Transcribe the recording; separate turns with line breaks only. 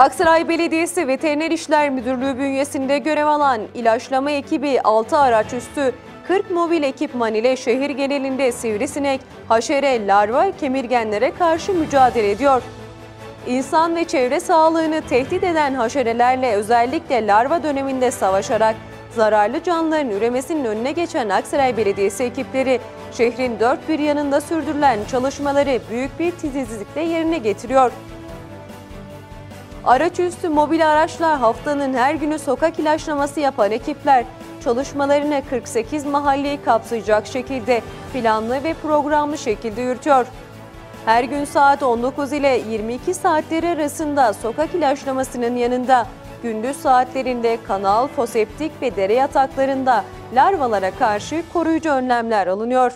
Aksaray Belediyesi Veteriner İşler Müdürlüğü bünyesinde görev alan ilaçlama ekibi 6 araç üstü 40 mobil ekipman ile şehir genelinde sivrisinek, haşere, larva, kemirgenlere karşı mücadele ediyor. İnsan ve çevre sağlığını tehdit eden haşerelerle özellikle larva döneminde savaşarak zararlı canlıların üremesinin önüne geçen Aksaray Belediyesi ekipleri şehrin dört bir yanında sürdürülen çalışmaları büyük bir titizlikle yerine getiriyor. Araçüstü mobil araçlar haftanın her günü sokak ilaçlaması yapan ekipler çalışmalarını 48 mahalleyi kapsayacak şekilde planlı ve programlı şekilde yürütüyor. Her gün saat 19 ile 22 saatleri arasında sokak ilaçlamasının yanında gündüz saatlerinde kanal, foseptik ve dere yataklarında larvalara karşı koruyucu önlemler alınıyor.